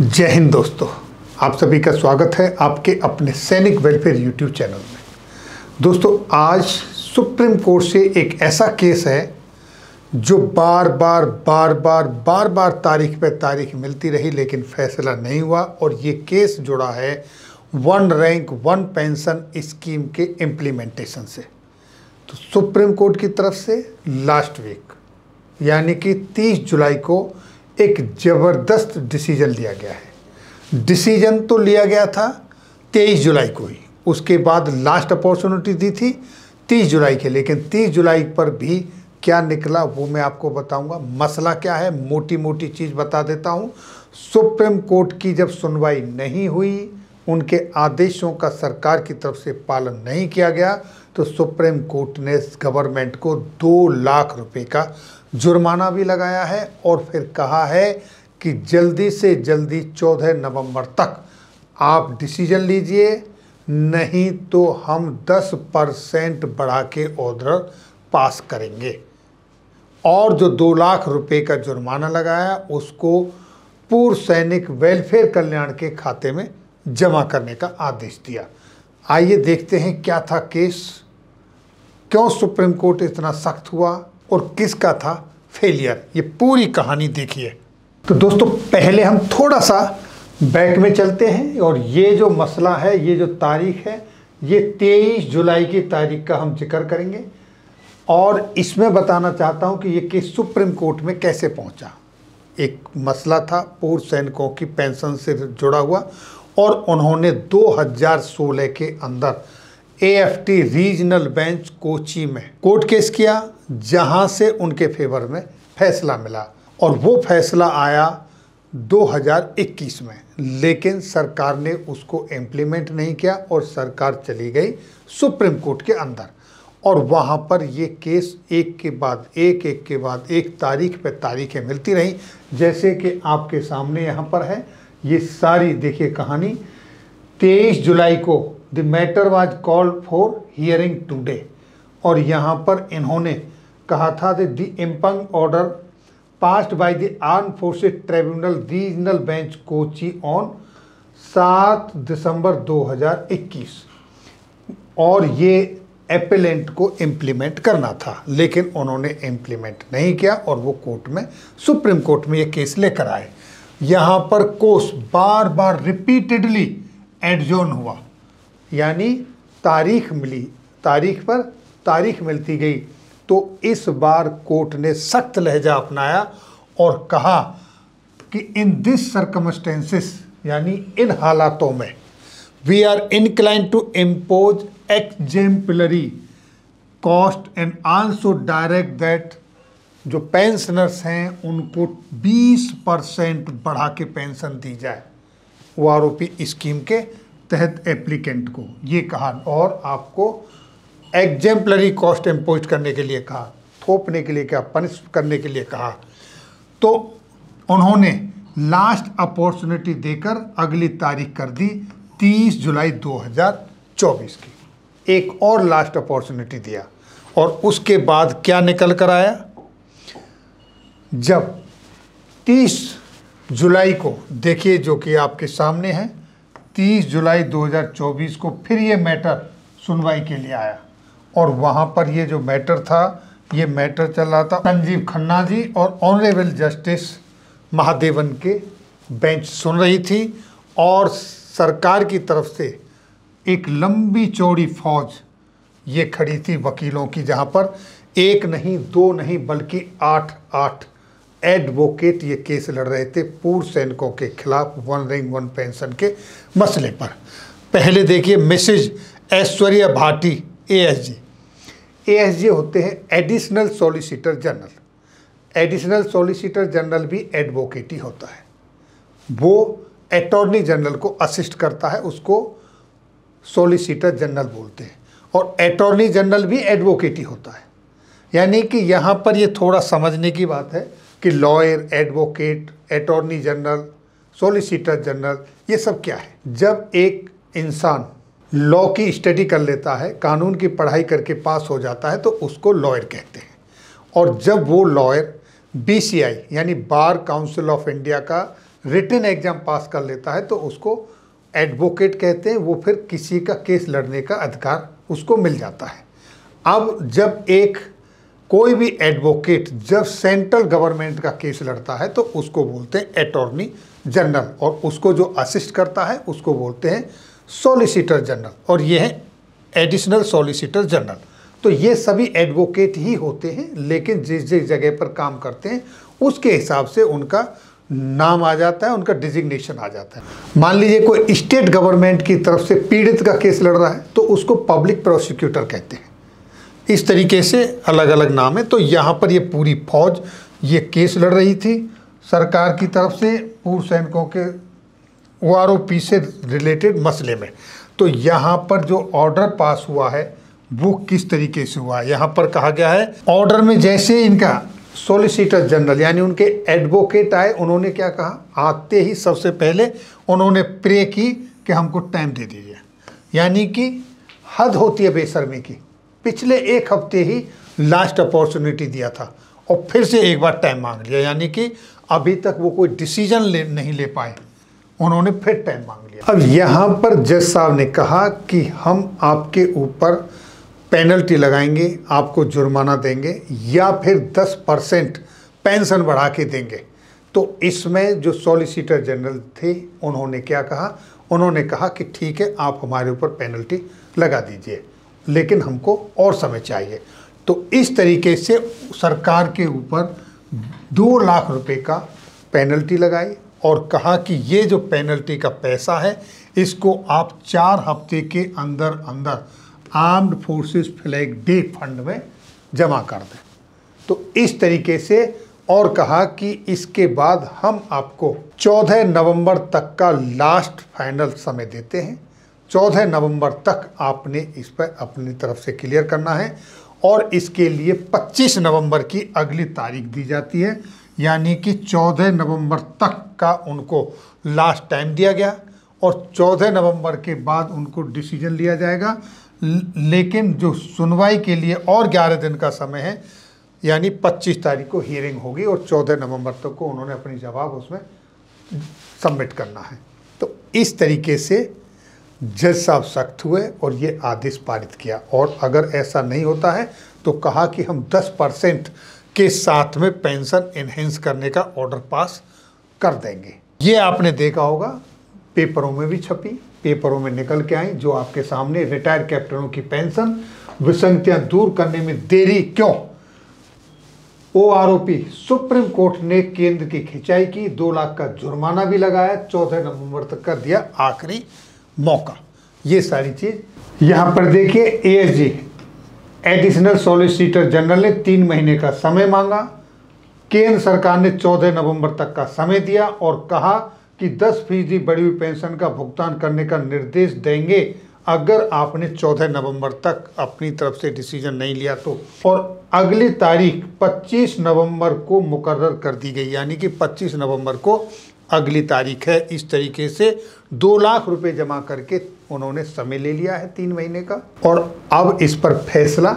जय हिंद दोस्तों, आप सभी का स्वागत है आपके अपने सैनिक वेलफेयर यूट्यूब चैनल में। दोस्तों, आज सुप्रीम कोर्ट से एक ऐसा केस है जो बार बार बार बार बार बार तारीख पे तारीख मिलती रही, लेकिन फैसला नहीं हुआ और ये केस जुड़ा है one rank, one pension scheme के इम्प्लीमेंटेशन से। तो सुप्रीम कोर्ट की तरफ़ से लास्ट वीक, यानी कि 30 जुलाई को एक ज़बरदस्त डिसीज़न लिया गया है। डिसीज़न तो लिया गया था 23 जुलाई को ही। उसके बाद लास्ट अपॉर्चुनिटी दी थी 30 जुलाई के। लेकिन 30 जुलाई पर भी क्या निकला वो मैं आपको बताऊँगा। मसला क्या है मोटी मोटी चीज़ बता देता हूँ। सुप्रीम कोर्ट की जब सुनवाई नहीं हुई, उनके आदेशों का सरकार की तरफ़ से पालन नहीं किया गया। तो सुप्रीम कोर्ट ने गवर्नमेंट को दो लाख रुपए का जुर्माना भी लगाया है और फिर कहा है कि जल्दी से जल्दी चौदह नवंबर तक आप डिसीज़न लीजिए, नहीं तो हम 10 परसेंट बढ़ा के ऑर्डर पास करेंगे। और जो दो लाख रुपए का जुर्माना लगाया, उसको पूर्व सैनिक वेलफेयर कल्याण के खाते में जमा करने का आदेश दिया। आइए देखते हैं क्या था केस। क्यों सुप्रीम कोर्ट इतना सख्त हुआ और किसका था फेलियर? ये पूरी कहानी देखिए। तो दोस्तों, पहले हम थोड़ा सा बैक में चलते हैं और ये जो मसला है, ये जो तारीख है, ये 23 जुलाई की तारीख का हम ज़िक्र करेंगे। और इसमें बताना चाहता हूँ कि ये केस सुप्रीम कोर्ट में कैसे पहुँचा। एक मसला था, पूर्व सैनिकों की पेंशन से जुड़ा हुआ और उन्होंने 2016 के अंदर एएफटी रीजनल बेंच कोची में कोर्ट केस किया, जहाँ से उनके फेवर में फैसला मिला। और वो फैसला आया 2021 में, लेकिन सरकार ने उसको इम्प्लीमेंट नहीं किया और सरकार चली गई सुप्रीम कोर्ट के अंदर। और वहाँ पर ये केस एक के बाद एक एक के बाद एक तारीख पे तारीखें मिलती रहीं, जैसे कि आपके सामने यहाँ पर है। ये सारी देखिए कहानी। 23 जुलाई को the matter was called for hearing today और यहाँ पर इन्होंने कहा था the impugned order passed by the armed forces tribunal regional bench Kochi on सात दिसंबर 2021 और ये एपेलेंट को इम्प्लीमेंट करना था, लेकिन उन्होंने इम्प्लीमेंट नहीं किया और वो कोर्ट में सुप्रीम कोर्ट में ये केस लेकर आए। यहाँ पर कोर्स बार बार रिपीटेडली एडजोन हुआ। यानी तारीख मिली, तारीख पर तारीख मिलती गई। तो इस बार कोर्ट ने सख्त लहजा अपनाया और कहा कि इन दिस सर्कमस्टेंसेस यानी इन हालातों में we are inclined to impose exemplary cost and also direct that जो पेंशनर्स हैं, उनको 20 परसेंट बढ़ा के पेंशन दी जाए। ओ आर स्कीम के तहत एप्लीकेंट को, ये कहा। और आपको एग्जेम्पलरी कॉस्ट इम्पोज करने के लिए कहा, थोपने के लिए कहा पनिश करने के लिए कहा। तो उन्होंने लास्ट अपॉर्चुनिटी देकर अगली तारीख कर दी 30 जुलाई 2024 की। एक और लास्ट अपॉर्चुनिटी दिया। और उसके बाद क्या निकल कर आया? जब 30 जुलाई को, देखिए जो कि आपके सामने है 30 जुलाई 2024 को फिर ये मैटर सुनवाई के लिए आया। और वहाँ पर ये जो मैटर था, ये मैटर चल रहा था संजीव खन्ना जी और ऑनरेबल जस्टिस महादेवन के बेंच सुन रही थी और सरकार की तरफ़ से एक लंबी चौड़ी फौज ये खड़ी थी वकीलों की, जहाँ पर एक नहीं, दो नहीं, बल्कि आठ आठ एडवोकेट ये केस लड़ रहे थे पूर्व सैनिकों के खिलाफ वन रैंक वन पेंशन के मसले पर। पहले देखिए Mrs Aishwarya Bhati ASG ASG होते हैं additional solicitor general additional solicitor general भी एडवोकेट ही होता है। वो अटॉर्नी जनरल को असिस्ट करता है, उसको सॉलिसिटर जनरल बोलते हैं। और अटॉर्नी जनरल भी एडवोकेट ही होता है। यानी कि यहाँ पर ये थोड़ा समझने की बात है कि lawyer advocate attorney general solicitor general ये सब क्या है? जब एक इंसान लॉ की स्टडी कर लेता है, कानून की पढ़ाई करके पास हो जाता है तो उसको लॉयर कहते हैं। और जब वो लॉयर बीसीआई यानी बार काउंसिल ऑफ़ इंडिया का रिटर्न एग्ज़ाम पास कर लेता है तो उसको एडवोकेट कहते हैं, वो फिर किसी का केस लड़ने का अधिकार उसको मिल जाता है। अब जब एक कोई भी एडवोकेट जब सेंट्रल गवर्नमेंट का केस लड़ता है तो उसको बोलते हैं अटॉर्नी जनरल और उसको जो असिस्ट करता है, उसको बोलते हैं सॉलिसिटर जनरल और ये है एडिशनल सॉलिसिटर जनरल तो ये सभी एडवोकेट ही होते हैं, लेकिन जिस जिस जगह पर काम करते हैं, उसके हिसाब से उनका नाम आ जाता है, उनका डिजिग्नेशन आ जाता है। मान लीजिए कोई स्टेट गवर्नमेंट की तरफ़ से पीड़ित का केस लड़ रहा है तो उसको पब्लिक प्रोसिक्यूटर कहते हैं। इस तरीके से अलग अलग नाम है। तो यहाँ पर ये पूरी फौज, ये केस लड़ रही थी। सरकार की तरफ़ से पूर्व सैनिकों के ओ आर ओ पी से रिलेटेड मसले में। तो यहाँ पर जो ऑर्डर पास हुआ है, वो किस तरीके से हुआ है? यहाँ पर कहा गया है, ऑर्डर में जैसे इनका सोलिसिटर जनरल, यानी उनके एडवोकेट आए, उन्होंने क्या कहा? आते ही सबसे पहले उन्होंने प्रे की कि हमको टाइम दे दीजिए। यानी कि हद होती है बेशर्मी की। पिछले एक हफ़्ते ही लास्ट अपॉर्चुनिटी दिया था और फिर से एक बार टाइम मांग लिया, यानी कि अभी तक वो कोई डिसीज़न ले, नहीं ले पाए। उन्होंने फिर टाइम मांग लिया। अब यहाँ पर जज साहब ने कहा कि हम आपके ऊपर पेनल्टी लगाएँगे, आपको जुर्माना देंगे या फिर 10 परसेंट पेंशन बढ़ा के देंगे। तो इसमें जो सॉलिसिटर जनरल थे, उन्होंने क्या कहा? उन्होंने कहा कि ठीक है, आप हमारे ऊपर पेनल्टी लगा दीजिए। लेकिन हमको और समय चाहिए। तो इस तरीके से सरकार के ऊपर दो लाख रुपए का पेनल्टी लगाई और कहा कि ये जो पेनल्टी का पैसा है, इसको आप चार हफ़्ते के अंदर अंदर armed forces flag day fund में जमा कर दें। तो इस तरीके से और कहा कि इसके बाद हम आपको 14 नवंबर तक का लास्ट फाइनल समय देते हैं। 14 नवंबर तक आपने इस पर अपनी तरफ़ से क्लियर करना है और इसके लिए 25 नवंबर की अगली तारीख दी जाती है, यानी कि 14 नवंबर तक का उनको लास्ट टाइम दिया गया और 14 नवंबर के बाद उनको डिसीज़न लिया जाएगा। लेकिन जो सुनवाई के लिए और 11 दिन का समय है, यानी 25 तारीख को हियरिंग होगी और 14 नवंबर तक को उन्होंने अपनी जवाब उसमें सबमिट करना है। तो इस तरीके से जज साहब सख्त हुए और ये आदेश पारित किया। और अगर ऐसा नहीं होता है तो कहा कि हम 10 परसेंट के साथ में पेंशन इन्हेंस करने का ऑर्डर पास कर देंगे। ये आपने देखा होगा, पेपरों में भी छपी, पेपरों में निकल के आई, जो आपके सामने रिटायर्ड कैप्टनों की पेंशन विसंगतियाँ दूर करने में देरी क्यों? ओ आरोपी सुप्रीम कोर्ट ने केंद्र की खिंचाई की, दो लाख का जुर्माना भी लगाया, चौदह नवंबर तक कर दिया आखिरी मौका। ये सारी चीज़। यहाँ पर देखिए एएसजी एडिशनल सॉलिसिटर जनरल ने तीन महीने का समय मांगा। केंद्र सरकार ने 14 नवंबर तक का समय दिया और कहा कि 10 फ़ीसदी बढ़ी हुई पेंशन का भुगतान करने का निर्देश देंगे। अगर आपने 14 नवंबर तक अपनी तरफ़ से डिसीज़न नहीं लिया तो। और अगली तारीख 25 नवंबर को मुकर्र कर दी गई, यानी कि 25 नवंबर को अगली तारीख है, इस तरीके से दो लाख रुपए जमा करके उन्होंने समय ले लिया है तीन महीने का। और अब इस पर फैसला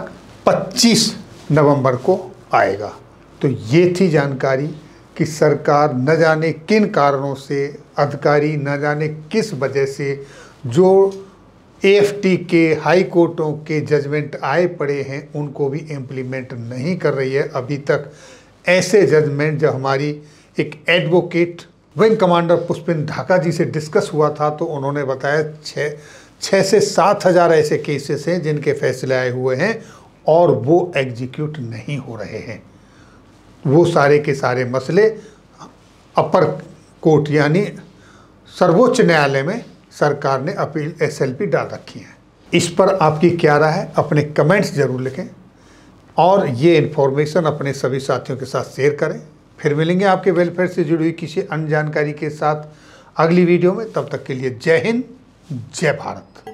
25 नवंबर को आएगा। तो ये थी जानकारी कि सरकार न जाने किन कारणों से, अधिकारी न जाने किस वजह से जो एएफटी के, हाई कोर्टों के जजमेंट आए पड़े हैं, उनको भी इम्प्लीमेंट नहीं कर रही है। अभी तक ऐसे जजमेंट जब हमारी एक advocate wing commander Pushpin Dhaka ji से डिस्कस हुआ था तो उन्होंने बताया छः छः से सात हज़ार ऐसे केसेस हैं जिनके फैसले आए हुए हैं और वो एग्जीक्यूट नहीं हो रहे हैं। वो सारे के सारे मसले अपर कोर्ट यानी सर्वोच्च न्यायालय में सरकार ने अपील एसएलपी डाल रखी है। इस पर आपकी क्या राय है? अपने कमेंट्स ज़रूर लिखें और ये इन्फॉर्मेशन अपने सभी साथियों के साथ शेयर करें। फिर मिलेंगे आपके वेलफेयर से जुड़ी हुई किसी अन्य जानकारी के साथ अगली वीडियो में। तब तक के लिए जय हिंद, जय भारत।